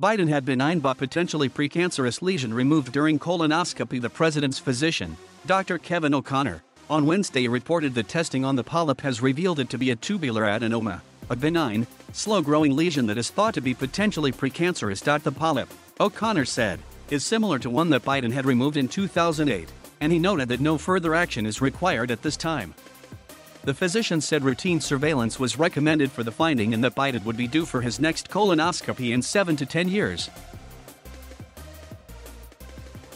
Biden had benign but potentially precancerous lesion removed during colonoscopy. The president's physician, Dr. Kevin O'Connor, on Wednesday reported that testing on the polyp has revealed it to be a tubular adenoma, a benign, slow growing lesion that is thought to be potentially precancerous. The polyp, O'Connor said, is similar to one that Biden had removed in 2008, and he noted that no further action is required at this time. The physician said routine surveillance was recommended for the finding and that Biden would be due for his next colonoscopy in 7 to 10 years.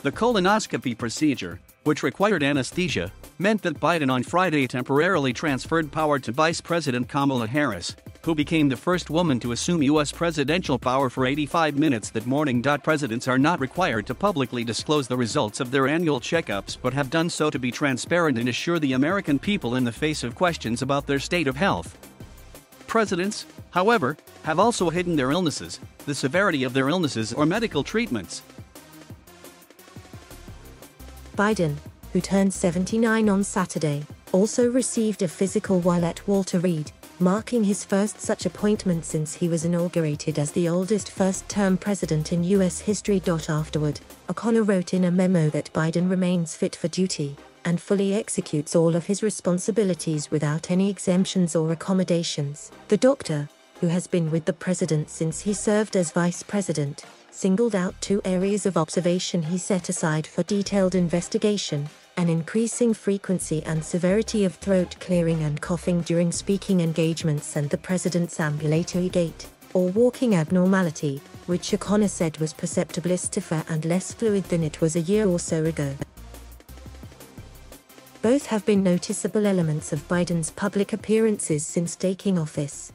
The colonoscopy procedure, which required anesthesia, meant that Biden on Friday temporarily transferred power to Vice President Kamala Harris, who became the first woman to assume U.S. presidential power for 85 minutes that morning. Presidents are not required to publicly disclose the results of their annual checkups but have done so to be transparent and assure the American people in the face of questions about their state of health. Presidents, however, have also hidden their illnesses, the severity of their illnesses, or medical treatments. Biden, who turned 79 on Saturday, also received a physical while at Walter Reed, marking his first such appointment since he was inaugurated as the oldest first-term president in U.S. history. Afterward, O'Connor wrote in a memo that Biden remains fit for duty and fully executes all of his responsibilities without any exemptions or accommodations. The doctor, who has been with the president since he served as vice president, singled out two areas of observation he set aside for detailed investigation an increasing frequency and severity of throat clearing and coughing during speaking engagements and the president's ambulatory gait, or walking abnormality, which O'Connor said was perceptibly stiffer and less fluid than it was a year or so ago. Both have been noticeable elements of Biden's public appearances since taking office.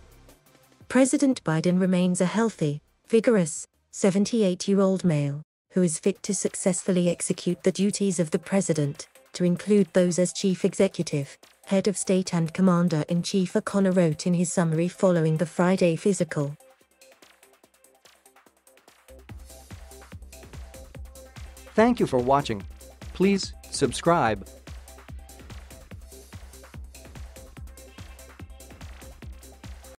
President Biden remains a healthy, vigorous, 78 year old male who is fit to successfully execute the duties of the President, to include those as Chief Executive, Head of State and Commander in Chief O'Connor wrote in his summary following the Friday physical. Thank you for watching. Please subscribe